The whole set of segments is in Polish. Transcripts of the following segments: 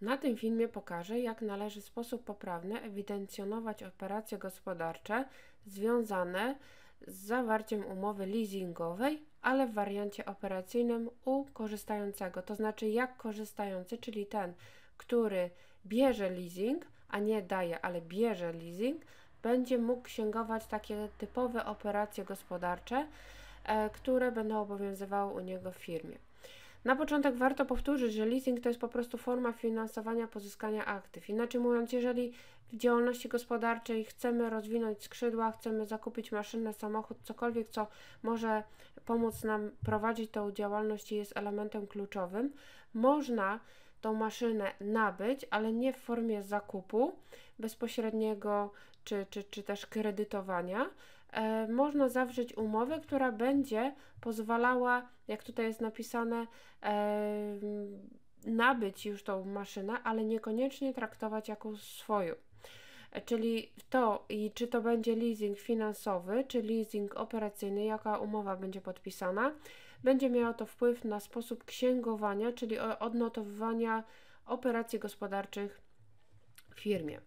Na tym filmie pokażę, jak należy w sposób poprawny ewidencjonować operacje gospodarcze związane z zawarciem umowy leasingowej, ale w wariancie operacyjnym u korzystającego. To znaczy, jak korzystający, czyli ten, który bierze leasing, a nie daje, ale bierze leasing, będzie mógł księgować takie typowe operacje gospodarcze, e, które będą obowiązywały u niego w firmie. Na początek warto powtórzyć, że leasing to jest po prostu forma finansowania pozyskania aktyw. Inaczej mówiąc, jeżeli w działalności gospodarczej chcemy rozwinąć skrzydła, chcemy zakupić maszynę, samochód, cokolwiek, co może pomóc nam prowadzić tą działalność i jest elementem kluczowym, można tą maszynę nabyć, ale nie w formie zakupu bezpośredniego czy, czy, czy też kredytowania, można zawrzeć umowę, która będzie pozwalała, jak tutaj jest napisane, e, nabyć już tą maszynę, ale niekoniecznie traktować jako swoją. E, czyli to, i czy to będzie leasing finansowy, czy leasing operacyjny, jaka umowa będzie podpisana, będzie miało to wpływ na sposób księgowania, czyli odnotowywania operacji gospodarczych w firmie.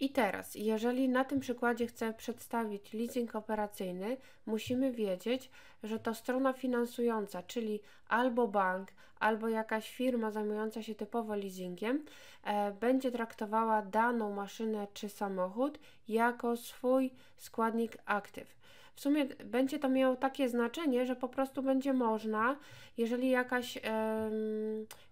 I teraz, jeżeli na tym przykładzie chcę przedstawić leasing operacyjny, musimy wiedzieć, że to strona finansująca, czyli albo bank, albo jakaś firma zajmująca się typowo leasingiem, e, będzie traktowała daną maszynę czy samochód jako swój składnik aktyw. W sumie będzie to miało takie znaczenie, że po prostu będzie można, jeżeli jakaś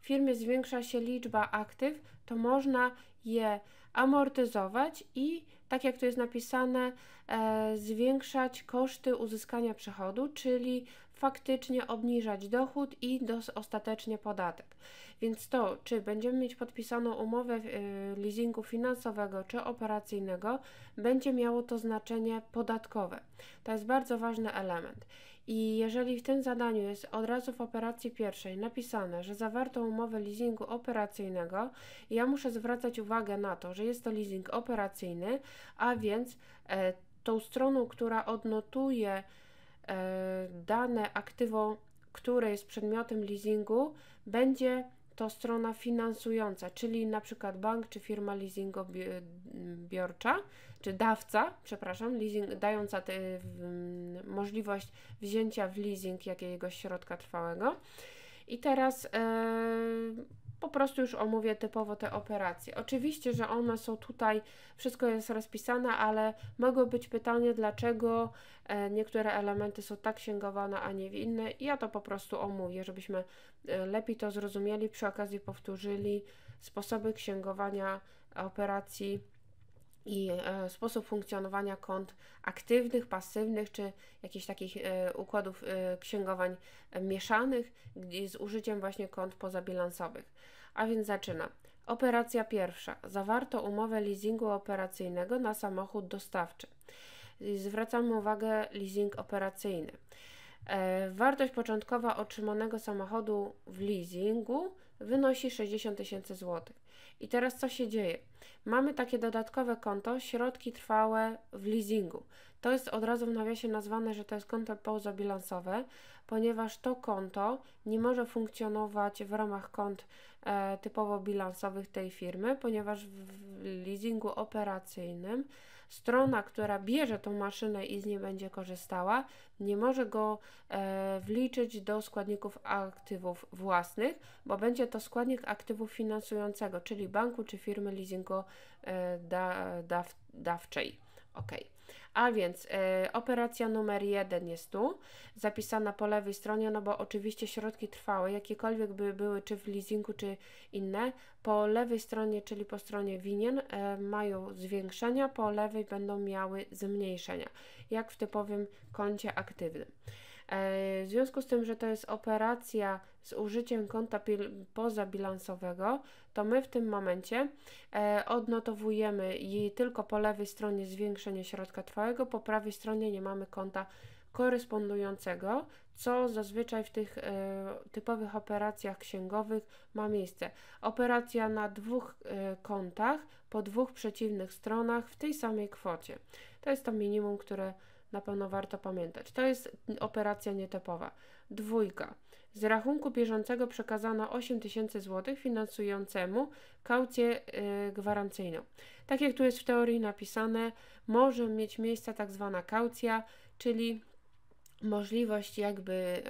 firmie zwiększa się liczba aktyw, to można je amortyzować i, tak jak tu jest napisane, e, zwiększać koszty uzyskania przychodu, czyli faktycznie obniżać dochód i dos, ostatecznie podatek. Więc to, czy będziemy mieć podpisaną umowę e, leasingu finansowego czy operacyjnego, będzie miało to znaczenie podatkowe. To jest bardzo ważny element. I jeżeli w tym zadaniu jest od razu w operacji pierwszej napisane, że zawarto umowę leasingu operacyjnego, ja muszę zwracać uwagę na to, że jest to leasing operacyjny, a więc e, tą stroną, która odnotuje e, dane aktywo, które jest przedmiotem leasingu, będzie to strona finansująca, czyli na przykład bank czy firma leasingobiorcza, czy dawca, przepraszam, leasing, dająca te, w, możliwość wzięcia w leasing jakiegoś środka trwałego. I teraz yy, po prostu już omówię typowo te operacje. Oczywiście, że one są tutaj, wszystko jest rozpisane, ale mogą być pytania, dlaczego e, niektóre elementy są tak księgowane, a nie inne. Ja to po prostu omówię, żebyśmy e, lepiej to zrozumieli, przy okazji powtórzyli sposoby księgowania operacji i e, sposób funkcjonowania kont aktywnych, pasywnych, czy jakichś takich e, układów e, księgowań mieszanych z użyciem właśnie kont pozabilansowych. A więc zaczynam. Operacja pierwsza. Zawarto umowę leasingu operacyjnego na samochód dostawczy. Zwracamy uwagę leasing operacyjny. Wartość początkowa otrzymanego samochodu w leasingu wynosi 60 tysięcy złotych. I teraz co się dzieje? Mamy takie dodatkowe konto, środki trwałe w leasingu. To jest od razu w nawiasie nazwane, że to jest konto pozabilansowe, ponieważ to konto nie może funkcjonować w ramach kont e, typowo bilansowych tej firmy, ponieważ w leasingu operacyjnym strona, która bierze tą maszynę i z niej będzie korzystała, nie może go e, wliczyć do składników aktywów własnych, bo będzie to składnik aktywów finansującego, czyli banku czy firmy leasingodawczej. E, ok. A więc y, operacja numer jeden jest tu, zapisana po lewej stronie, no bo oczywiście środki trwałe, jakiekolwiek by były, czy w leasingu, czy inne, po lewej stronie, czyli po stronie winien, y, mają zwiększenia, po lewej będą miały zmniejszenia, jak w typowym koncie aktywnym. E, w związku z tym, że to jest operacja z użyciem konta pozabilansowego, to my w tym momencie e, odnotowujemy jej tylko po lewej stronie zwiększenie środka trwałego, po prawej stronie nie mamy konta korespondującego, co zazwyczaj w tych e, typowych operacjach księgowych ma miejsce. Operacja na dwóch kontach po dwóch przeciwnych stronach w tej samej kwocie. To jest to minimum, które na pewno warto pamiętać. To jest operacja nietypowa. Dwójka. Z rachunku bieżącego przekazano 8 tysięcy złotych finansującemu kaucję y, gwarancyjną. Tak jak tu jest w teorii napisane, może mieć miejsce tak zwana kaucja, czyli możliwość jakby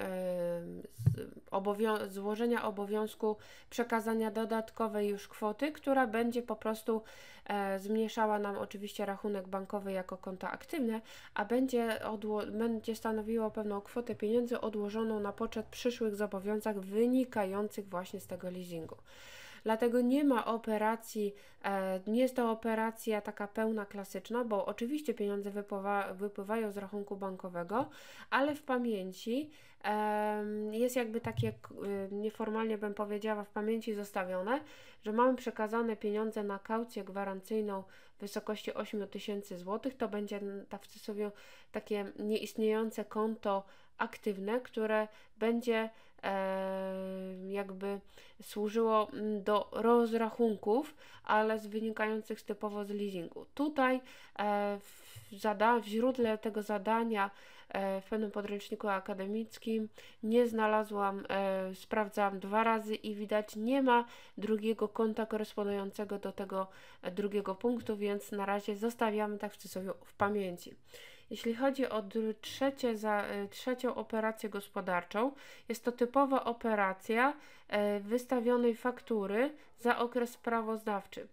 obowią złożenia obowiązku przekazania dodatkowej już kwoty, która będzie po prostu e, zmniejszała nam oczywiście rachunek bankowy jako konto aktywne, a będzie, będzie stanowiło pewną kwotę pieniędzy odłożoną na poczet przyszłych zobowiązań wynikających właśnie z tego leasingu. Dlatego nie ma operacji, e, nie jest to operacja taka pełna klasyczna, bo oczywiście pieniądze wypływa, wypływają z rachunku bankowego, ale w pamięci jest jakby takie, e, nieformalnie bym powiedziała, w pamięci zostawione, że mamy przekazane pieniądze na kaucję gwarancyjną w wysokości 8 tysięcy złotych. To będzie tak w cudzysłowie takie nieistniejące konto aktywne, które będzie jakby służyło mm, do rozrachunków, ale z wynikających typowo z leasingu. Tutaj e, w, źródle tego zadania e, w pewnym podręczniku akademickim nie znalazłam, e, sprawdzałam dwa razy i widać nie ma drugiego konta korespondującego do tego drugiego punktu, więc na razie zostawiamy tak w cudzysłowie w pamięci. Jeśli chodzi o trzecie za, e, trzecią operację gospodarczą, jest to typowa operacja e, wystawionej faktury za okres sprawozdawczy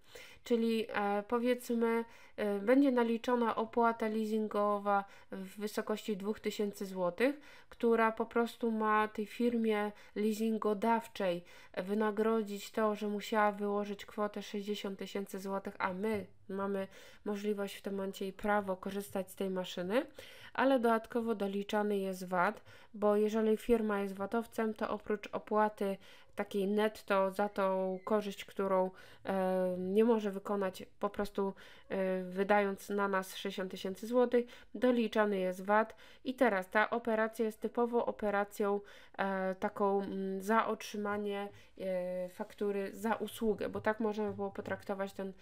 czyli e, powiedzmy e, będzie naliczona opłata leasingowa w wysokości 2000 zł, która po prostu ma tej firmie leasingodawczej wynagrodzić to, że musiała wyłożyć kwotę 60 tysięcy złotych, a my mamy możliwość w tym momencie i prawo korzystać z tej maszyny, ale dodatkowo doliczany jest VAT, bo jeżeli firma jest VAT-owcem, to oprócz opłaty takiej netto za tą korzyść, którą e, nie może wykonać po prostu e, wydając na nas 60 tysięcy złotych, doliczany jest VAT. I teraz ta operacja jest typową operacją e, taką mm, za otrzymanie faktury za usługę, bo tak możemy było potraktować ten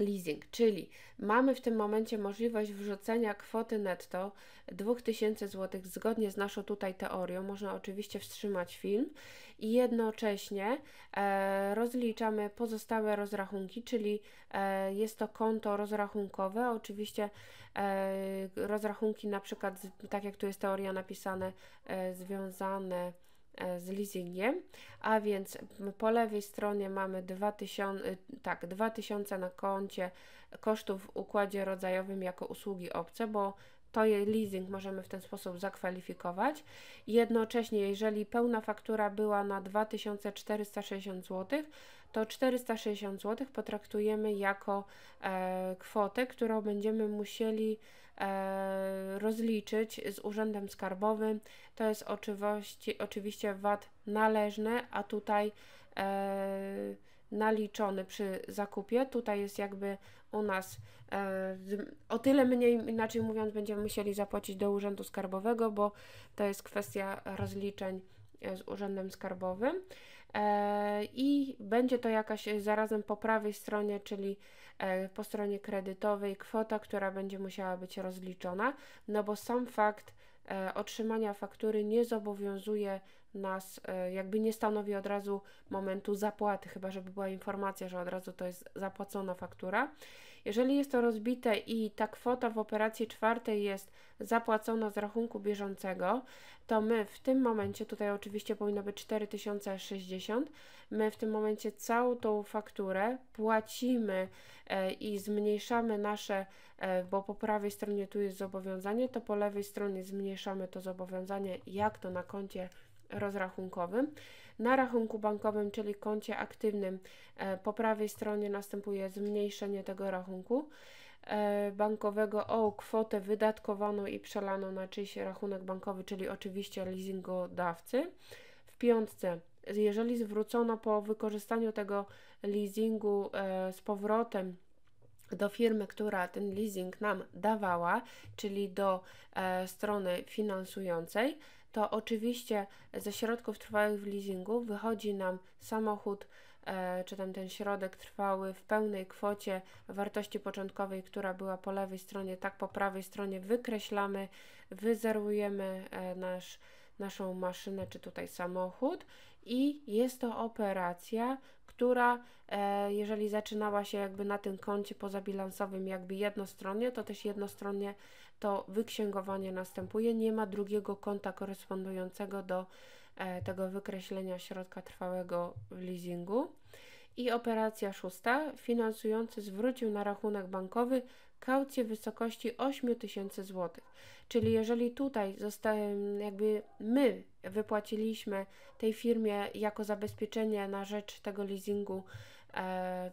leasing, czyli mamy w tym momencie możliwość wrzucenia kwoty netto 2000 zł zgodnie z naszą tutaj teorią. Można oczywiście wstrzymać film i jednocześnie e, rozliczamy pozostałe rozrachunki, czyli e, jest to konto rozrachunkowe. Oczywiście e, rozrachunki na przykład, tak jak tu jest teoria napisane, e, związane z leasingiem, a więc po lewej stronie mamy 2000, y, tak, 2000 na koncie kosztów w układzie rodzajowym jako usługi obce, bo to je leasing możemy w ten sposób zakwalifikować. Jednocześnie, jeżeli pełna faktura była na 2460 zł, to 460 zł potraktujemy jako e, kwotę, którą będziemy musieli e, rozliczyć z Urzędem Skarbowym. To jest oczywiście, oczywiście VAT należny, a tutaj e, naliczony przy zakupie. Tutaj jest jakby u nas e, o tyle mniej, inaczej mówiąc, będziemy musieli zapłacić do Urzędu Skarbowego, bo to jest kwestia rozliczeń e, z Urzędem Skarbowym. E, I będzie to jakaś zarazem po prawej stronie, czyli e, po stronie kredytowej, kwota, która będzie musiała być rozliczona, no bo sam fakt e, otrzymania faktury nie zobowiązuje nas, jakby nie stanowi od razu momentu zapłaty, chyba żeby była informacja, że od razu to jest zapłacona faktura. Jeżeli jest to rozbite i ta kwota w operacji czwartej jest zapłacona z rachunku bieżącego, to my w tym momencie, tutaj oczywiście powinno być 4060, my w tym momencie całą tą fakturę płacimy e, i zmniejszamy nasze, e, bo po prawej stronie tu jest zobowiązanie, to po lewej stronie zmniejszamy to zobowiązanie, jak to na koncie rozrachunkowym. Na rachunku bankowym, czyli koncie aktywnym, e, po prawej stronie następuje zmniejszenie tego rachunku e, bankowego o kwotę wydatkowaną i przelaną na czyjś rachunek bankowy, czyli oczywiście leasingodawcy. W piątce, jeżeli zwrócono po wykorzystaniu tego leasingu e, z powrotem do firmy, która ten leasing nam dawała, czyli do strony finansującej, to oczywiście ze środków trwałych w leasingu wychodzi nam samochód, e, czy tam ten środek trwały w pełnej kwocie wartości początkowej, która była po lewej stronie, tak po prawej stronie wykreślamy, wyzerujemy e, nasz naszą maszynę czy tutaj samochód i jest to operacja, która e, jeżeli zaczynała się jakby na tym koncie pozabilansowym jakby jednostronnie, to też jednostronnie to wyksięgowanie następuje. Nie ma drugiego konta korespondującego do e, tego wykreślenia środka trwałego w leasingu. I operacja szósta. Finansujący zwrócił na rachunek bankowy kaucję w wysokości 8 tysięcy złotych. Czyli jeżeli tutaj zostałem, jakby my wypłaciliśmy tej firmie jako zabezpieczenie na rzecz tego leasingu e,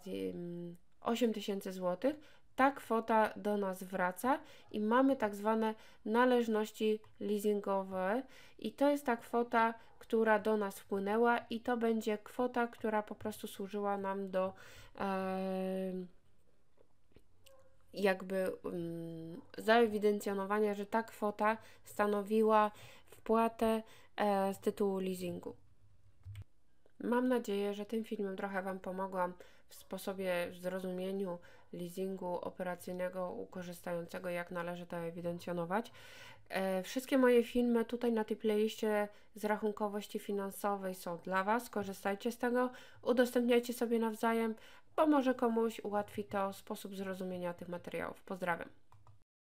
8 tysięcy złotych, ta kwota do nas wraca i mamy tak zwane należności leasingowe i to jest ta kwota, która do nas wpłynęła i to będzie kwota, która po prostu służyła nam do e, jakby um, zaewidencjonowania, że ta kwota stanowiła wpłatę e, z tytułu leasingu. Mam nadzieję, że tym filmem trochę Wam pomogłam w sposobie, zrozumieniu leasingu operacyjnego korzystającego, jak należy to ewidencjonować. E, wszystkie moje filmy tutaj na tej playliście z rachunkowości finansowej są dla Was. Korzystajcie z tego, udostępniajcie sobie nawzajem, bo może komuś ułatwi to sposób zrozumienia tych materiałów. Pozdrawiam.